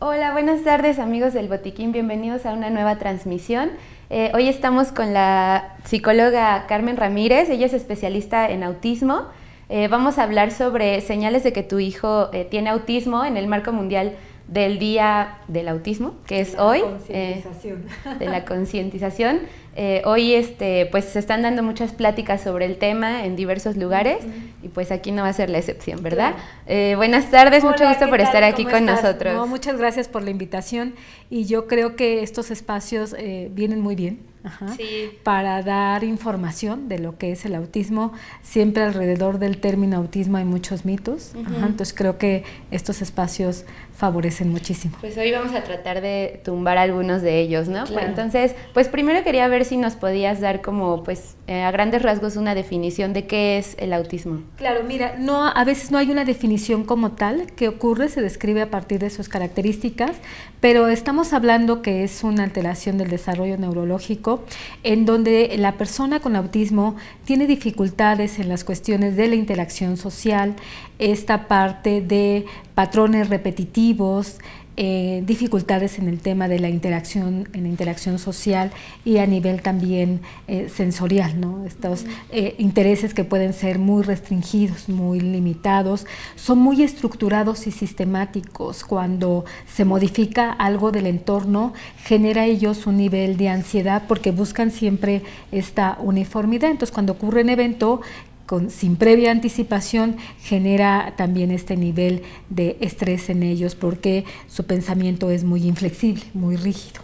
Hola, buenas tardes amigos del Botiquín, bienvenidos a una nueva transmisión. Eh, hoy estamos con la psicóloga Carmen Ramírez, ella es especialista en autismo. Eh, vamos a hablar sobre señales de que tu hijo eh, tiene autismo en el marco mundial del Día del Autismo, que es hoy, de la concientización. Eh, hoy este, pues se están dando muchas pláticas sobre el tema en diversos lugares y pues aquí no va a ser la excepción, ¿verdad? Eh, buenas tardes, mucho gusto por estar aquí con nosotros. muchas gracias por la invitación y yo creo que estos espacios eh, vienen muy bien. para dar información de lo que es el autismo. Siempre alrededor del término autismo hay muchos mitos, entonces creo que estos espacios favorecen muchísimo. Pues hoy vamos a tratar de tumbar algunos de ellos, ¿no? entonces, pues primero quería ver si nos podías dar como, pues, eh, a grandes rasgos una definición de qué es el autismo. Claro, mira, no, a veces no hay una definición como tal, que ocurre, se describe a partir de sus características, pero estamos hablando que es una alteración del desarrollo neurológico en donde la persona con autismo tiene dificultades en las cuestiones de la interacción social, esta parte de patrones repetitivos, eh, dificultades en el tema de la interacción, en la interacción social y a nivel también eh, sensorial, ¿no? Estos eh, intereses que pueden ser muy restringidos, muy limitados, son muy estructurados y sistemáticos. Cuando se modifica algo del entorno, genera ellos un nivel de ansiedad porque buscan siempre esta uniformidad. Entonces, cuando ocurre un evento sin previa anticipación genera también este nivel de estrés en ellos porque su pensamiento es muy inflexible, muy rígido.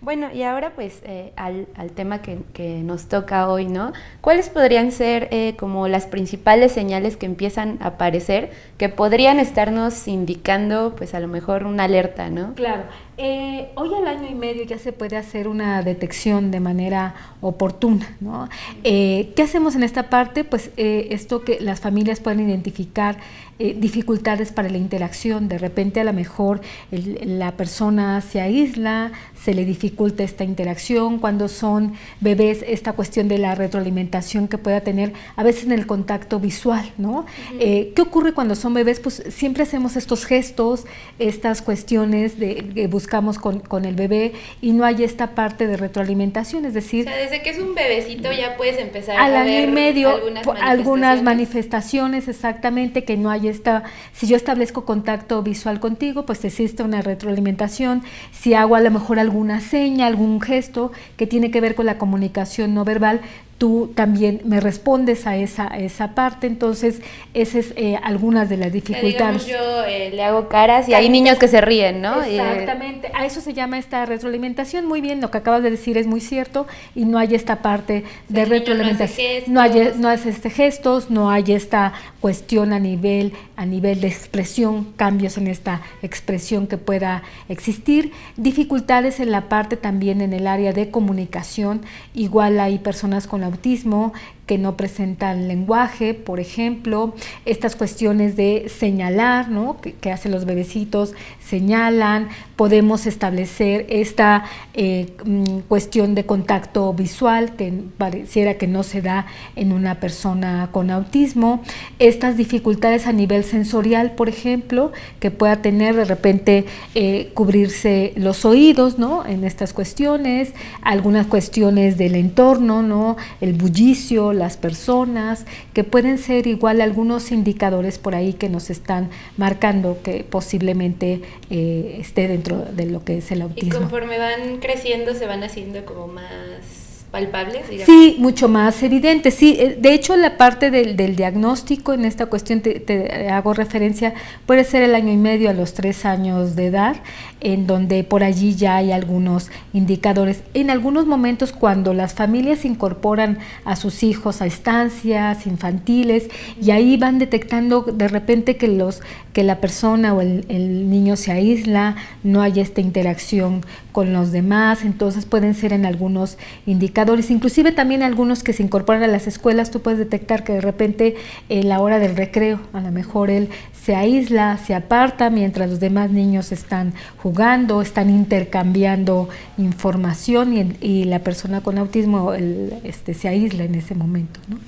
Bueno, y ahora pues eh, al, tema que, nos toca hoy, ¿no? ¿Cuáles podrían ser eh, como las principales señales que empiezan a aparecer que podrían estarnos indicando pues a lo mejor una alerta, ¿no? Claro, eh, hoy al año y medio ya se puede hacer una detección de manera oportuna. ¿no? Eh, ¿Qué hacemos en esta parte? Pues eh, esto que las familias pueden identificar dificultades para la interacción. De repente a lo mejor la persona se aísla, se le dificulta esta interacción. Cuando son bebés, esta cuestión de la retroalimentación que pueda tener a veces en el contacto visual. ¿no? ¿Qué ocurre cuando son bebés? Pues siempre hacemos estos gestos, estas cuestiones de buscar buscamos con, con, el bebé y no hay esta parte de retroalimentación, es decir... O sea, desde que es un bebecito ya puedes empezar al a ver medio, algunas manifestaciones. algunas manifestaciones, exactamente, que no hay esta... Si yo establezco contacto visual contigo, pues existe una retroalimentación. Si hago a lo mejor alguna seña, algún gesto que tiene que ver con la comunicación no verbal, tú también me respondes a esa, esa parte, entonces esas es eh, algunas de las dificultades. yo eh, le hago caras y hay niños que se ríen, ¿no? Exactamente, a eso se llama esta retroalimentación, muy bien, lo que acabas de decir es muy cierto y no hay esta parte de retroalimentación, no, hay, no hace este gestos, no hay esta cuestión a nivel, a nivel de expresión, cambios en esta expresión que pueda existir, dificultades en la parte también en el área de comunicación, igual hay personas con la autismo que no presentan lenguaje, por ejemplo, estas cuestiones de señalar, ¿no? que, hacen los bebecitos, señalan, podemos establecer esta eh, mm, cuestión de contacto visual que pareciera que no se da en una persona con autismo, estas dificultades a nivel sensorial, por ejemplo, que pueda tener de repente eh, cubrirse los oídos, ¿no? En estas cuestiones, algunas cuestiones del entorno, ¿no? El bullicio, las personas, que pueden ser igual algunos indicadores por ahí que nos están marcando que posiblemente eh, esté dentro de lo que es el autismo. Y conforme van creciendo se van haciendo como más palpables, Sí, mucho más evidente. Sí, eh, de hecho la parte del, diagnóstico en esta cuestión te, hago referencia puede ser el año y medio a los tres años de edad, en donde por allí ya hay algunos indicadores. En algunos momentos cuando las familias incorporan a sus hijos a estancias infantiles y ahí van detectando de repente que los que la persona o el, el niño se aísla, no hay esta interacción con los demás, entonces pueden ser en algunos indicadores indicadores, inclusive también algunos que se incorporan a las escuelas, tú puedes detectar que de repente en la hora del recreo, a lo mejor él se aísla, se aparta mientras los demás niños están jugando, están intercambiando información y, la persona con autismo este, se aísla en ese momento. ¿no?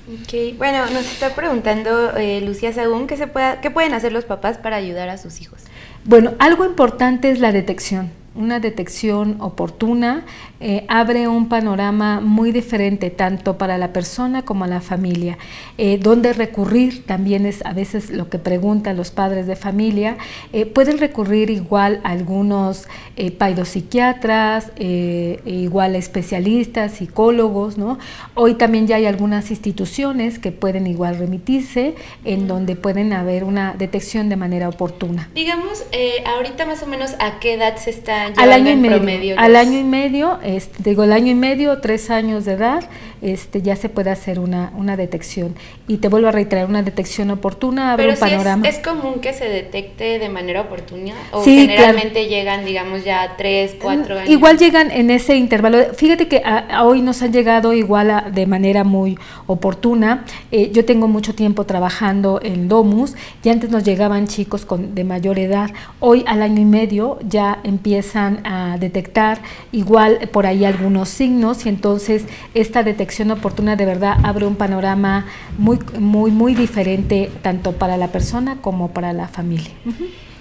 Bueno, nos está preguntando eh, Lucía Sagún ¿qué, se pueda, ¿qué pueden hacer los papás para ayudar a sus hijos? Bueno, algo importante es la detección una detección oportuna eh, abre un panorama muy diferente tanto para la persona como a la familia. Eh, ¿Dónde recurrir? También es a veces lo que preguntan los padres de familia. Eh, pueden recurrir igual a algunos eh, paidopsiquiatras, igual a especialistas, psicólogos. ¿no? Hoy también ya hay algunas instituciones que pueden igual remitirse en donde pueden haber una detección de manera oportuna. Digamos, ahorita más o menos a qué edad se está al año y medio, Al año y medio, este, digo, el año y medio, tres años de edad, este, ya se puede hacer una, una detección. Y te vuelvo a reiterar, una detección oportuna abre un panorama. Es, es, común que se detecte de manera oportuna? ¿O generalmente llegan, digamos, ya tres, cuatro años? Igual llegan en ese intervalo. Fíjate que hoy nos han llegado igual de manera muy oportuna. Eh, yo tengo mucho tiempo trabajando en Domus y antes nos llegaban chicos con, de mayor edad. Hoy al año y medio ya a detectar igual por ahí algunos signos y entonces esta detección oportuna de verdad abre un panorama muy, muy, muy diferente tanto para la persona como para la familia.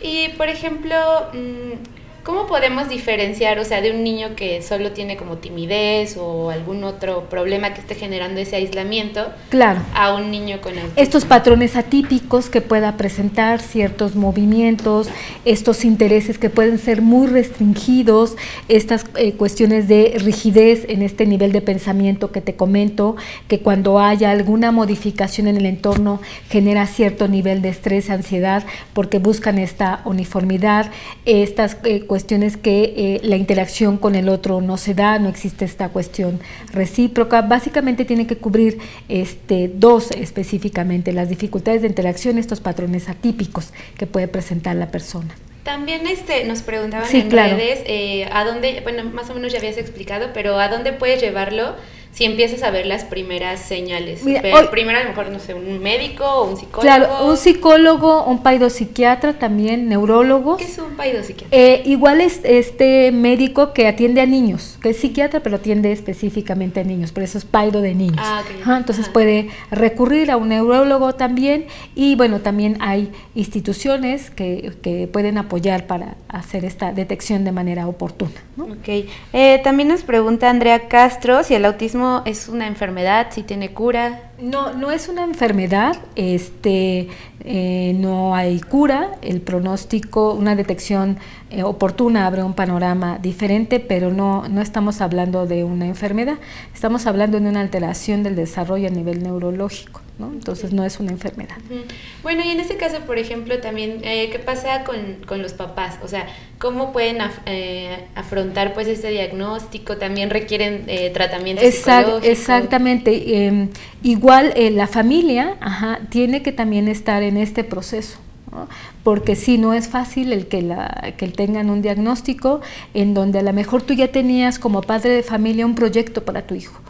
Y, por ejemplo, mm, ¿Cómo podemos diferenciar, o sea, de un niño que solo tiene como timidez o algún otro problema que esté generando ese aislamiento claro. a un niño con autismo? Estos patrones atípicos que pueda presentar, ciertos movimientos, estos intereses que pueden ser muy restringidos, estas eh, cuestiones de rigidez en este nivel de pensamiento que te comento, que cuando haya alguna modificación en el entorno genera cierto nivel de estrés, ansiedad, porque buscan esta uniformidad, estas eh, cuestiones que eh, la interacción con el otro no se da, no existe esta cuestión recíproca. Básicamente tiene que cubrir este, dos específicamente, las dificultades de interacción, estos patrones atípicos que puede presentar la persona. También este, nos preguntaban en redes eh, a dónde, bueno, más o menos ya habías explicado, pero a dónde puedes llevarlo si empiezas a ver las primeras señales. primero a lo mejor, no sé, un médico o un psicólogo. Claro, un psicólogo, un paidopsiquiatra también, neurólogos. ¿Qué es un paidopsiquiatra? Eh, igual es este médico que atiende a niños, que es psiquiatra, pero atiende específicamente a niños, por eso es paido de niños. Ah, entonces puede recurrir a un neurólogo también y bueno, también hay instituciones que, que pueden apoyar para hacer esta detección de manera oportuna. Ok. Eh, también nos pregunta Andrea Castro si el autismo es una enfermedad, si tiene cura. No, no es una enfermedad, este, eh, no hay cura, el pronóstico, una detección eh, oportuna abre un panorama diferente, pero no, no estamos hablando de una enfermedad, estamos hablando de una alteración del desarrollo a nivel neurológico. ¿no? Entonces no es una enfermedad. Bueno, y en este caso, por ejemplo, también, eh, ¿qué pasa con, con, los papás? O sea, ¿cómo pueden afrontar pues este diagnóstico? ¿También requieren tratamiento psicológico? Exactamente. Em, igual la familia tiene que también estar en este proceso. porque si no es fácil el que, la, que tengan un diagnóstico en donde a lo mejor tú ya tenías como padre de familia un proyecto para tu hijo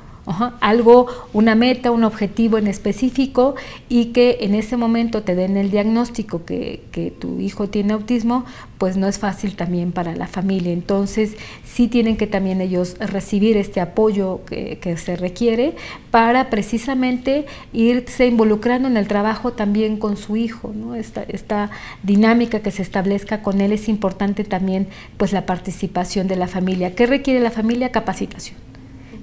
algo, una meta, un objetivo en específico y que en ese momento te den el diagnóstico que, tu hijo tiene autismo, pues no es fácil también para la familia. Entonces sí tienen que también ellos recibir este apoyo que, que se requiere para precisamente irse involucrando en el trabajo también con su hijo. ¿no? Esta, esta dinámica que se establezca con él es importante también pues la participación de la familia. ¿Qué requiere la familia? Capacitación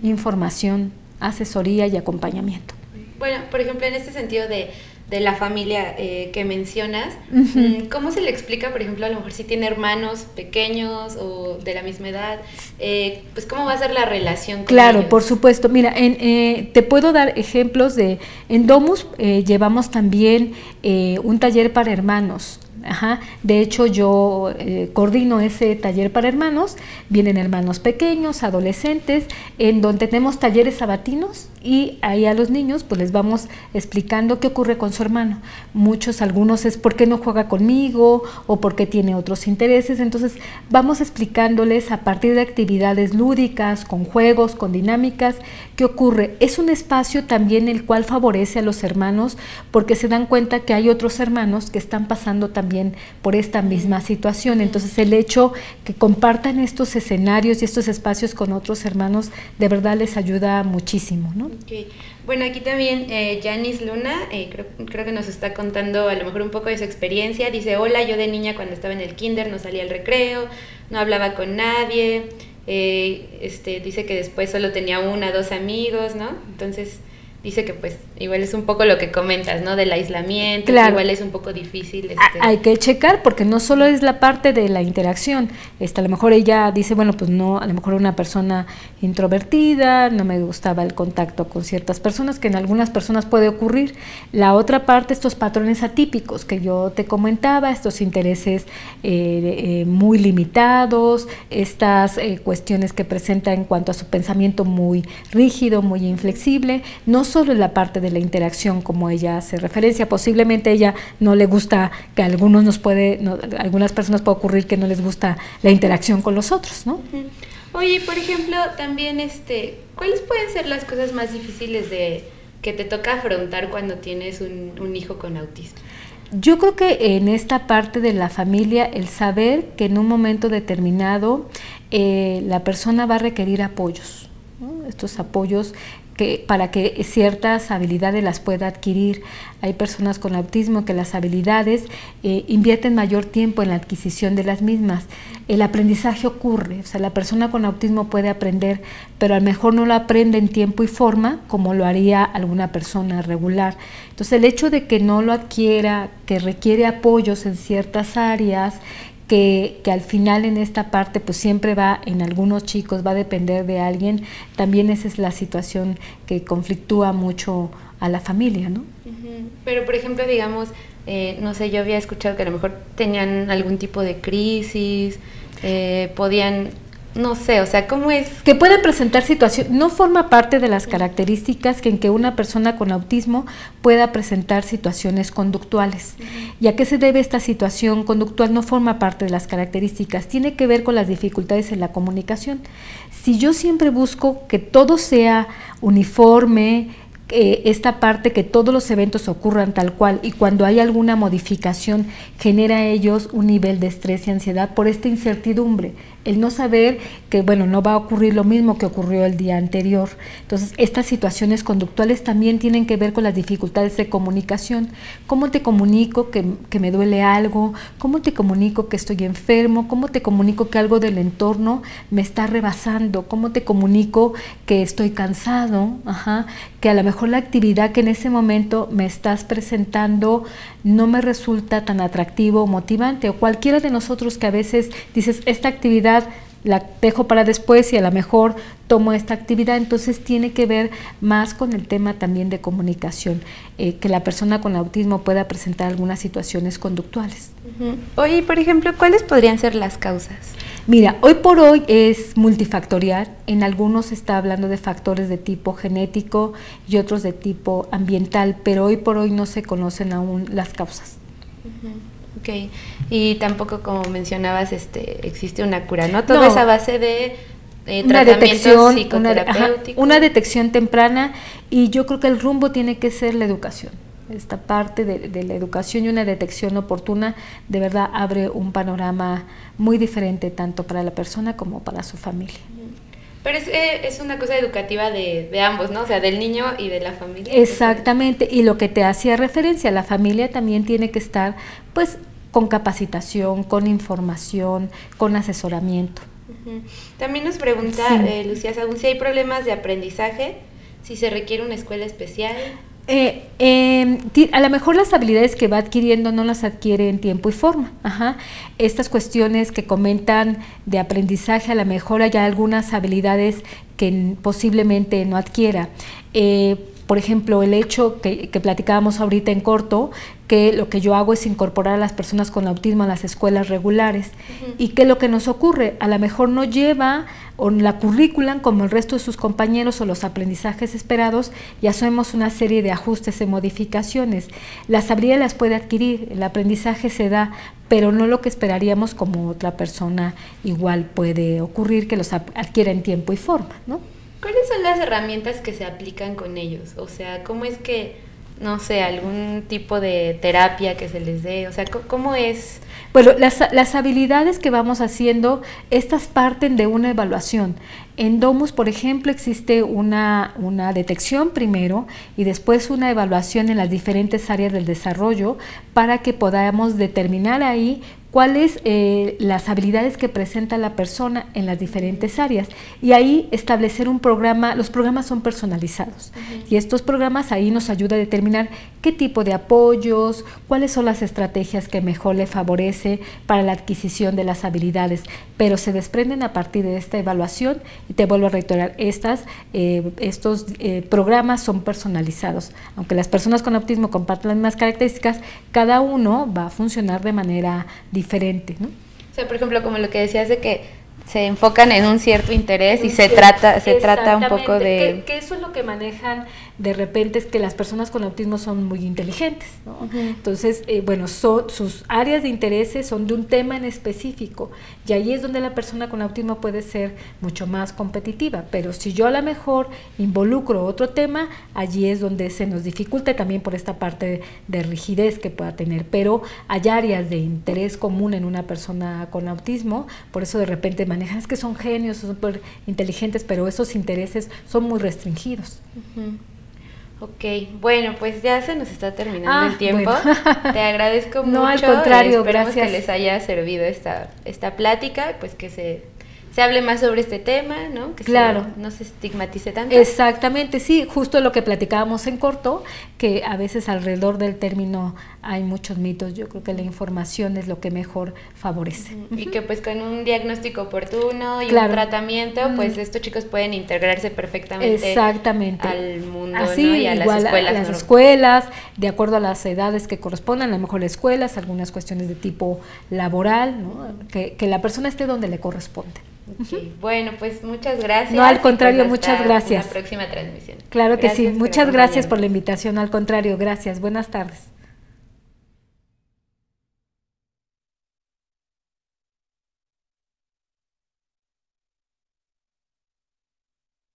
información, asesoría y acompañamiento. Bueno, por ejemplo, en este sentido de, de la familia eh, que mencionas, mm, ¿cómo se le explica, por ejemplo, a lo mejor si tiene hermanos pequeños o de la misma edad, eh, pues cómo va a ser la relación? Con claro, por supuesto. Mira, en, eh, te puedo dar ejemplos de, en Domus llevamos también un taller para hermanos De hecho, yo eh, coordino ese taller para hermanos. Vienen hermanos pequeños, adolescentes, en donde tenemos talleres sabatinos y ahí a los niños pues les vamos explicando qué ocurre con su hermano. Muchos, algunos es por qué no juega conmigo o por qué tiene otros intereses. Entonces vamos explicándoles a partir de actividades lúdicas, con juegos, con dinámicas, qué ocurre. Es un espacio también el cual favorece a los hermanos porque se dan cuenta que hay otros hermanos que están pasando también por esta misma situación. Entonces el hecho que compartan estos escenarios y estos espacios con otros hermanos de verdad les ayuda muchísimo. ¿no? Bueno, aquí también eh, Janice Luna, eh, creo, creo, que nos está contando a lo mejor un poco de su experiencia. Dice, hola, yo de niña cuando estaba en el kinder no salía al recreo, no hablaba con nadie. Eh, este, dice que después solo tenía una, dos amigos, ¿no? Entonces dice que pues igual es un poco lo que comentas, ¿no? Del aislamiento, igual es un poco difícil. Este... Hay que checar porque no solo es la parte de la interacción, este, a lo mejor ella dice, bueno, pues no, a lo mejor una persona introvertida, no me gustaba el contacto con ciertas personas, que en algunas personas puede ocurrir. La otra parte, estos patrones atípicos que yo te comentaba, estos intereses eh, eh, muy limitados, estas eh, cuestiones que presenta en cuanto a su pensamiento muy rígido, muy inflexible, no solo en la parte de la interacción como ella hace referencia, posiblemente ella no le gusta, que a algunos nos puede, algunas personas puede ocurrir que no les gusta la interacción con los otros, ¿no? Oye, por ejemplo, también este, ¿cuáles pueden ser las cosas más difíciles de que te toca afrontar cuando tienes un, hijo con autismo? Yo creo que en esta parte de la familia, el saber que en un momento determinado eh, la persona va a requerir apoyos, estos apoyos que, para que ciertas habilidades las pueda adquirir. Hay personas con autismo que las habilidades eh, invierten mayor tiempo en la adquisición de las mismas. El aprendizaje ocurre, o sea, la persona con autismo puede aprender, pero a lo mejor no lo aprende en tiempo y forma como lo haría alguna persona regular. Entonces el hecho de que no lo adquiera, que requiere apoyos en ciertas áreas, que, al final en esta parte pues siempre va, en algunos chicos va a depender de alguien, también esa es la situación que conflictúa mucho a la familia, ¿no? Pero por ejemplo, digamos, eh, no sé, yo había escuchado que a lo mejor tenían algún tipo de crisis, eh, podían no sé, o sea, ¿cómo es? Que puede presentar situación, no forma parte de las características que en que una persona con autismo pueda presentar situaciones conductuales. ¿Y a qué se debe esta situación conductual? No forma parte de las características, tiene que ver con las dificultades en la comunicación. Si yo siempre busco que todo sea uniforme, esta parte que todos los eventos ocurran tal cual y cuando hay alguna modificación genera a ellos un nivel de estrés y ansiedad por esta incertidumbre, el no saber que bueno, no va a ocurrir lo mismo que ocurrió el día anterior. Entonces, estas situaciones conductuales también tienen que ver con las dificultades de comunicación. ¿Cómo te comunico que, que me duele algo? ¿Cómo te comunico que estoy enfermo? ¿Cómo te comunico que algo del entorno me está rebasando? ¿Cómo te comunico que estoy cansado? Ajá, que a lo mejor la actividad que en ese momento me estás presentando no me resulta tan atractivo o motivante, o cualquiera de nosotros que a veces dices, esta actividad la dejo para después y a lo mejor tomo esta actividad, entonces tiene que ver más con el tema también de comunicación, eh, que la persona con autismo pueda presentar algunas situaciones conductuales. Oye, por ejemplo, ¿cuáles podrían ser las causas? Mira, hoy por hoy es multifactorial. En algunos se está hablando de factores de tipo genético y otros de tipo ambiental, pero hoy por hoy no se conocen aún las causas. Ok, y tampoco como mencionabas, este, existe una cura, ¿no? Todo esa base de eh, una detección, una detección temprana y yo creo que el rumbo tiene que ser la educación esta parte de, la educación y una detección oportuna de verdad abre un panorama muy diferente tanto para la persona como para su familia. Pero es, eh, es una cosa educativa de, de, ambos, ¿no? O sea, del niño y de la familia. Exactamente, y lo que te hacía referencia, la familia también tiene que estar pues con capacitación, con información, con asesoramiento. También nos pregunta eh, Lucía Sagún si hay problemas de aprendizaje, si se requiere una escuela especial. Eh, em, a lo mejor las habilidades que va adquiriendo no las adquiere en tiempo y forma. Estas cuestiones que comentan de aprendizaje, a lo mejor hay algunas habilidades que posiblemente no adquiera. Eh, por ejemplo, el hecho que, que platicábamos ahorita en corto, que lo que yo hago es incorporar a las personas con autismo a las escuelas regulares y que lo que nos ocurre a lo mejor no lleva o la currícula como el resto de sus compañeros o los aprendizajes esperados y hacemos una serie de ajustes y modificaciones. Las habilidades las puede adquirir, el aprendizaje se da, pero no lo que esperaríamos como otra persona igual puede ocurrir que los adquiera en tiempo y forma, ¿no? ¿Cuáles son las herramientas que se aplican con ellos? O sea, ¿cómo es que no sé, algún tipo de terapia que se les dé? O sea, ¿cómo es? Bueno, las, las habilidades que vamos haciendo, estas parten de una evaluación. En Domus, por ejemplo, existe una, una, detección primero y después una evaluación en las diferentes áreas del desarrollo para que podamos determinar ahí cuáles eh, las habilidades que presenta la persona en las diferentes áreas. Y ahí establecer un programa, los programas son personalizados. Y estos programas ahí nos ayuda a determinar qué tipo de apoyos, cuáles son las estrategias que mejor le favorece para la adquisición de las habilidades, pero se desprenden a partir de esta evaluación y te vuelvo a reiterar, estas, eh, estos eh, programas son personalizados, aunque las personas con autismo comparten las mismas características, cada uno va a funcionar de manera diferente diferente, ¿no? O sea, por ejemplo, como lo que decías de que se enfocan en un cierto interés y se trata se trata un poco de que, eso es lo que manejan de repente es que las personas con autismo son muy inteligentes ¿no? entonces eh, bueno son, sus áreas de intereses son de un tema en específico y ahí es donde la persona con autismo puede ser mucho más competitiva pero si yo a lo mejor involucro otro tema allí es donde se nos dificulta también por esta parte de, rigidez que pueda tener pero hay áreas de interés común en una persona con autismo por eso de repente es que son genios, son súper inteligentes, pero esos intereses son muy restringidos. Ok, bueno, pues ya se nos está terminando el ah, tiempo. Te agradezco mucho. No, al contrario, Esperamos que les haya servido esta, esta plática, pues que se se hable más sobre este tema, ¿no? Que claro. no se estigmatice tanto. Exactamente, sí, justo lo que platicábamos en corto, que a veces alrededor del término hay muchos mitos. Yo creo que la información es lo que mejor favorece. Y que pues con un diagnóstico oportuno y un tratamiento, pues estos chicos pueden integrarse perfectamente Exactamente. al mundo y a las escuelas. A las escuelas, de acuerdo a las edades que correspondan, a lo mejor escuelas, algunas cuestiones de tipo laboral, ¿no? que, que la persona esté donde le corresponde. Bueno, pues muchas gracias. No, al contrario, pues muchas gracias. la próxima transmisión. Claro que sí, muchas gracias por la invitación, al contrario, gracias. Buenas tardes.